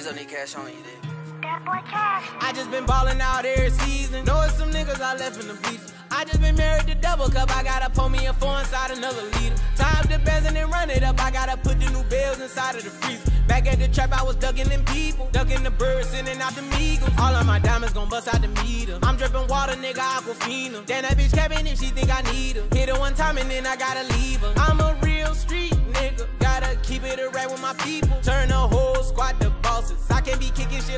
Bitch, I need cash on you, then. That boy cash. I just been ballin' out every season. Know it's some niggas I left in the beach. I just been married to double cup. I gotta pull me a four inside another leader. Tie up the bands and then run it up. I gotta put the new bells inside of the freezer. Back at the trap, I was ducking them people. Ducking the birds, sending out the meagles. All of my diamonds gon' bust out the meter. I'm dripping water, nigga, aquafina. Damn, that bitch capping if she think I need her. Hit her one time and then I gotta leave her. I'm a real street nigga. Gotta keep it a rap with my people. Turn the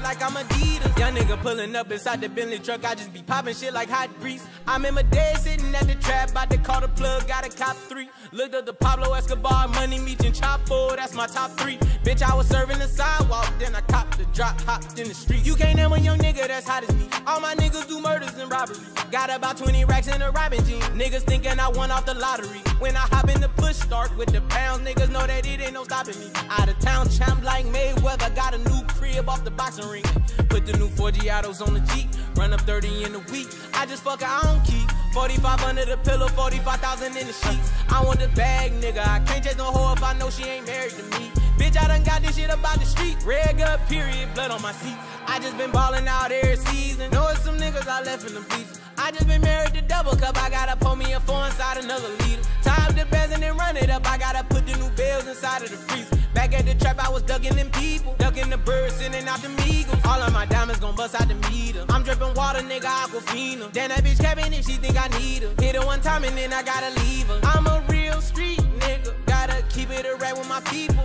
shit like I'm Adidas. Young nigga pulling up inside the Bentley truck. I just be popping shit like hot grease. I'm in my day sitting at the trap. About to call the plug. Got a cop three. Looked up the Pablo Escobar. Money meeting Chapo. That's my top three. Bitch, I was serving the sidewalk. Then I copped the drop. Hopped in the street. You can't name a young nigga that's hot as me. All my niggas do murders and robberies. Got about 20 racks in a robbing jean. Niggas thinking I won off the lottery. When I hop in the push start with the pounds, niggas know that it ain't no stopping me. Out of town champ like Mayweather. Got a new crib off the boxing ring. Put the new 4G autos on the Jeep. Run up 30 in a week. I just fuck I don't keep. 45 under the pillow, 45,000 in the sheets. I want the bag, nigga. I can't chase no hoe if I know she ain't married to me. Bitch, I done got this shit about the street. Red gut, period, blood on my seat. I just been ballin' out every season. Know it's some niggas I left in the beach. I just been married to double cup. I gotta pull me a four inside another leader. Tie up the and then run it up. I gotta put the new bills inside of the freezer. Back at the trap, I was ducking them people. Ducking the birds, sending out the meagles. All of my diamonds gon' bust out the meter. I'm dripping water, nigga, aquafina. Damn, that bitch capping if she think I need her. Hit her one time and then I gotta leave her. I'm a real street nigga. Gotta keep it a with my people.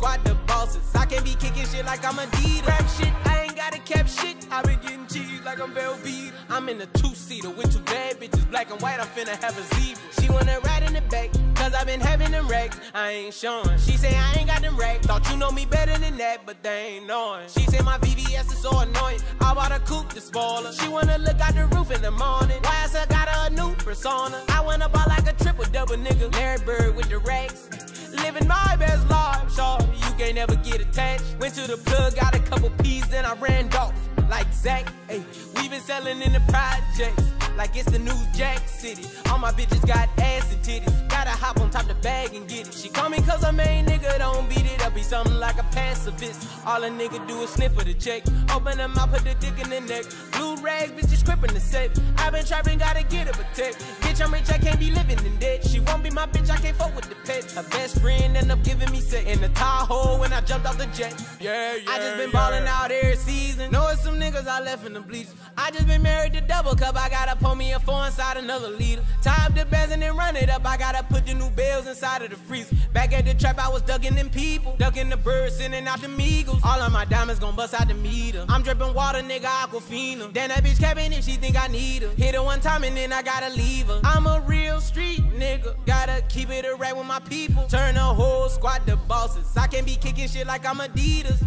The squad to bosses. I can't be kicking shit like I'm Adidas. Rap shit, I ain't gotta cap shit. I been getting cheese like I'm Velveeta. I'm in a two-seater with two bad bitches, black and white. I'm finna have a zebra. She wanna ride in the back, cause I been having them racks. I ain't showing. She say I ain't got them racks. Thought you know me better than that, but they ain't knowing. She say my VVS is so annoying. I bought a coupe to spoil her. She wanna look out the roof in the morning. Why I got her a new persona? I went up all like a triple double nigga. Larry Bird with the racks. Living my never get attached. Went to the plug, got a couple P's, then I ran off. Like Zach, hey, we been selling in the projects. Like it's the new Jack City. All my bitches got ass and titties. Gotta hop on top the bag and get it. She call me cause her main nigga don't beat it up. Be something like a pacifist. All a nigga do is sniff for the check. Open them out, put the dick in the neck. Blue rags, bitches crippin' the set. i been trapping, gotta get a protect. Bitch, I'm rich, I can't be living in debt. She won't be my bitch, I can't fuck. Her best friend end up giving me set in the Tahoe when I jumped off the jet. Yeah, yeah. I just been yeah. ballin' out every season. Know it's some niggas I left in the bleachers. I just been married to double cup. I gotta pull me a four inside another leader. Tie up the bands and then run it up. I gotta put the new bills inside of the freezer. Back at the trap, I was ducking them people. Ducking the birds, sending out the meagles. All of my diamonds gon' bust out the meter. I'm dripping water, nigga, aquafina. Damn, that bitch capping if she think I need her. Hit her one time and then I gotta leave her. I'm a real street nigga. Gotta keep it a rap with my people. Turn the whole squad to bosses. I can't be kicking shit like I'm Adidas.